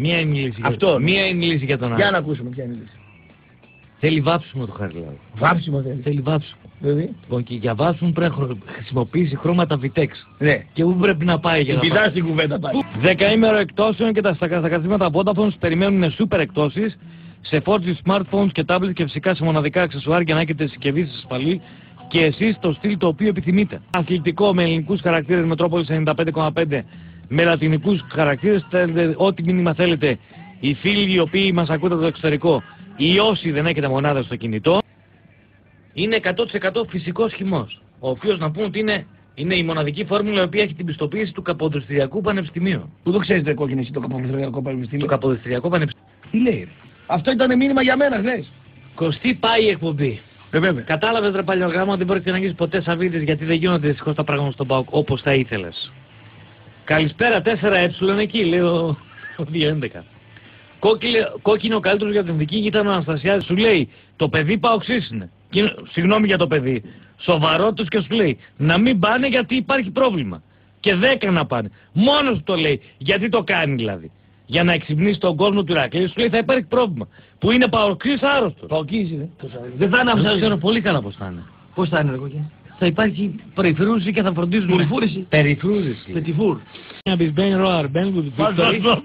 Μία είναι η λύση. Αυτό. Μία είναι η λύση για τον Για να άλλο. ακούσουμε ποια είναι η λύση. Θέλει βάψιμο το Χαριλάου. Βάψιμο θέλει. Θέλει βάψιμο. Δηλαδή; Λοιπόν, και για βάψιμο πρέπει να χρω- χρησιμοποιήσει χρώματα Vitex. Ναι. Και πού πρέπει να πάει για να Πηδά πάει. στην κουβέντα πάλι. Δεκαήμερο εκτόσεων και τα στα στα καθήματα Vodafone περιμένουν σούπερ εκτόσεις σε φόρτιση smartphones και tablets και φυσικά σε μοναδικά αξεσουάρ να έχετε συσκευή σας ασφαλή και εσείς το στυλ το οποίο επιθυμείτε. Αθλητικό με ελληνικούς χαρακτήρες Μετρόπολης 95,5 με λατινικούς χαρακτήρες, θέλετε ό,τι μήνυμα θέλετε. Οι φίλοι οι οποίοι μας ακούτε από το εξωτερικό ή όσοι δεν έχετε μονάδα στο κινητό είναι 100% φυσικός χυμός. Ο οποίος να πούμε ότι είναι, είναι η μοναδική φόρμουλα η οποία έχει την πιστοποίηση του Καποδιστριακού Πανεπιστημίου. Που το ξέρεις ρε κόκκινη εσύ το Καποδιστριακό Πανεπιστήμιο. Το Καποδιστριακό Πανεπιστήμιο. Τι λέει ρε; Αυτό ήταν μήνυμα για μένα χθες. Κοστί πάει η εκπομπή. Ε, βέβαια. Κατάλαβες ρε παλιογράμμα ότι δεν πρόκειται να γίνει ποτέ σαβίδης γιατί δεν γίνονται δυστυχώς τα πράγματα στον ΠΑΟΚ όπως θα ήθελες. Καλησπέρα 4ε εκεί λέει ο, ο 211. Κόκκινο, κόκκινο καλύτερος για την δική ήταν ο Αναστασιάδης σου λέει το παιδί παοξής είναι. Και, είναι- συγγνώμη για το παιδί. Σοβαρότητος και σου λέει να μην πάνε γιατί υπάρχει πρόβλημα. Και δέκα να πάνε. Μόνος του το λέει. Γιατί το κάνει δηλαδή. Για να εξυπνήσει τον κόσμο του Ηρακλή σου λέει θα υπάρχει πρόβλημα. Που είναι παοξής άρρωστος. Παοκίζει ρε. Δεν θα είναι αυτό, ξέρω πολύ καλά πώς θα είναι. Πώς θα είναι ρε κόκκινη. Θα υπάρχει περιφρούση και θα φροντίζουν. Περιφρούρηση. Περιφρούση. Πετιφούρ. Μια μπισμπέν ροαρ, μπέν with victory.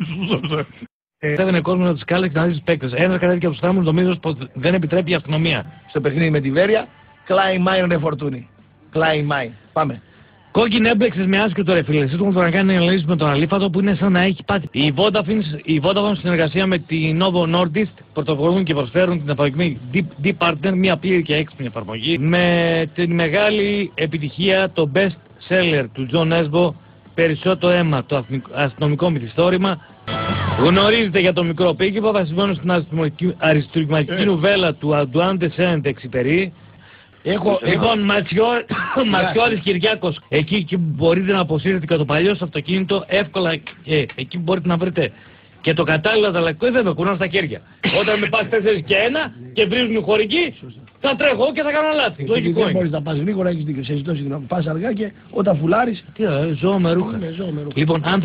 Έδαινε κόσμο να τους κάλεσε να δεις τους παίκτες. Ένας κατέβηκε από τους θάμνους νομίζοντας πως δεν επιτρέπει η αστυνομία. Στο παιχνίδι με τη Βέρεια. Κλάιν Μάιν ρε φορτούνι. Κλάιν Μάιν. Πάμε. Κόκκινη έμπλεξες με άσχετο ρε φίλε. Εσύ το να κάνει αναλύσεις με τον Αλήφατο που είναι σαν να έχει πάθει. Η Vodafone, η Vodafone συνεργασία με τη Novo Nordisk πρωτοβουλούν και προσφέρουν την επαγγελματική Deep, Deep Partner, μια πλήρη και έξυπνη εφαρμογή με την μεγάλη επιτυχία το best seller του John Esbo περισσότερο αίμα, το αθνικ- αστυνομικό μυθιστόρημα Γνωρίζετε για το μικρό πίκυπο βασισμένο στην αριστουργηματική- αριστουργηματική νουβέλα του Αντουάν Τεσέντ Εξυπερή Έχω, Λοιπόν, Ματσιό- Ματσιώρης Κυριάκος, εκεί και μπορείτε να αποσύρετε και το παλιό σας αυτοκίνητο εύκολα, ε, εκεί μπορείτε να βρείτε και το κατάλληλο ανταλλακτικό δεν με κουνάω στα χέρια. Όταν με πας 4 και 1 και βρίζουν οι χωρικοί, θα τρέχω και θα κάνω λάθη. Επειδή Λογικό δεν είναι. μπορείς να πας γρήγορα, έχεις δίκιο. Σε ζητώ συγγνώμη. Πας αργά και όταν φουλάρεις, Τι, ε, ζω με ρούχα. με ζώο, με ρούχα. Λοιπόν, αν